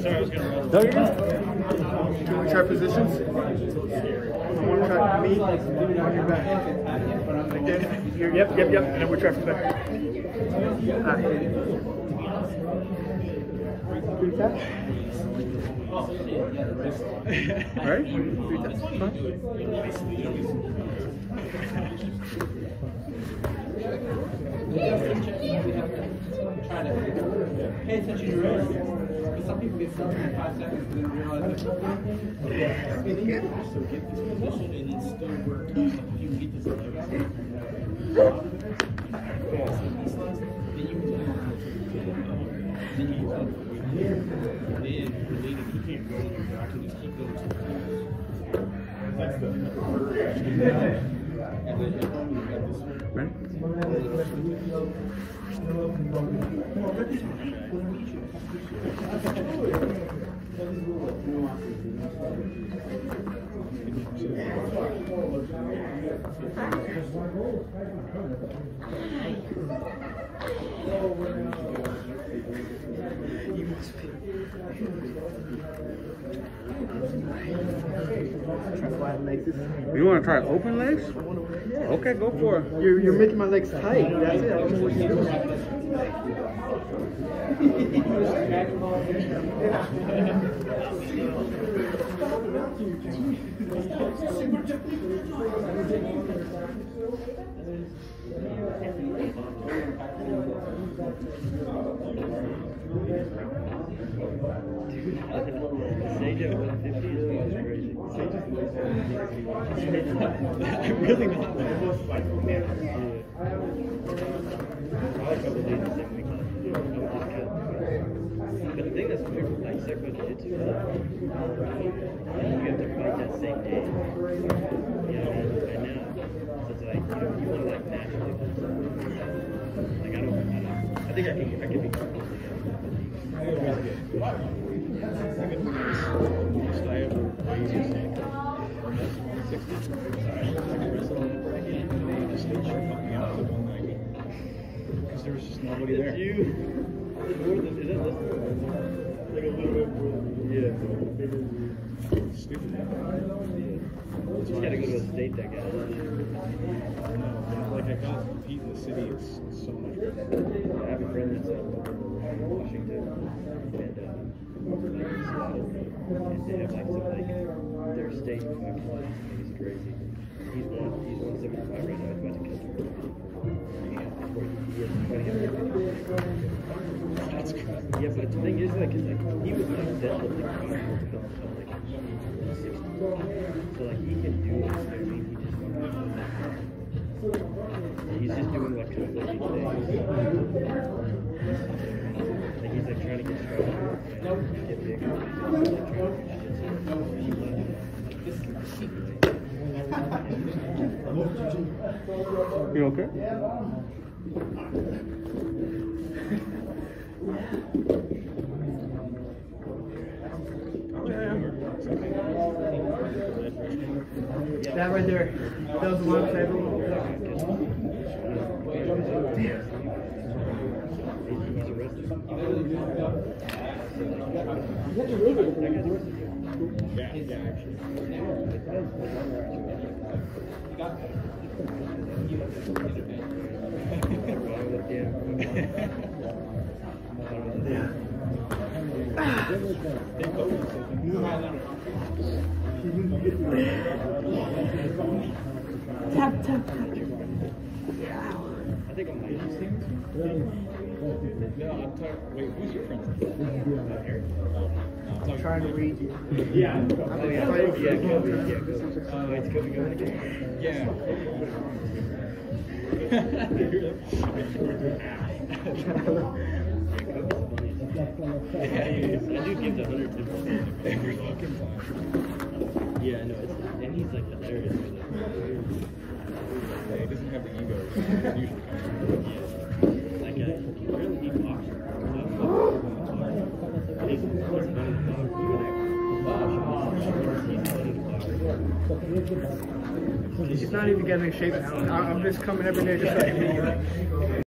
Sorry. No, you're good. Can we try positions? I want to try me on your back. That. Here, Yep, yep, yep. And then we'll try from back. Alright. Three taps. Alright? Three taps. To pay attention to your some people get stuck in five seconds and then realize that. So get this position and still work. You get this level. Then you can Then you can Then related, you can't go. Can just keep going. That's the. And then you this one. Ready? Try wide legs. You want to try open legs? Okay, go for it. You're, you're making my legs tight. That's it. I don't know what you're doing. Sage at 150 is crazy. I'm really not. But the thing that's weird with like Jiu-Jitsu is you have to fight that same day. Yeah, and, now, so it's like, you know, you want to like naturally something. Like, I don't, I don't, I think I can, I can be comfortable. You, is it more than, is that less than, like a little bit more yeah. Stupid. You just gotta go to a state that got No, like I got to in the city. It's so much better. I have a friend that's in Washington, and uh, they have like some like their state fucking is crazy. He's one, he's one seventy five right now. He's about to That's good. Yeah, but the thing is, like, like he was like deadlifting to like sixty. So like he can do this. I mean, he just he's just doing like conflicting things. Like he's like trying to get stronger get bigger. He's like trying to You okay? That right there. That was the one Tap, tap, tap. I think I'm like No, I'm talking. Wait, who's your friend? Uh, Eric? Oh, no, I'm talking. Trying to read you. Yeah. Oh yeah, yeah, Kobe, yeah, Kobe. Oh, it's Kobe going again? Yeah. Yeah, he is. That dude gives a hundred Every fucking time. Yeah, I know. It's, and he's like hilarious. with it. Yeah, he doesn't He's not even getting in shape now. I'm just coming every day just so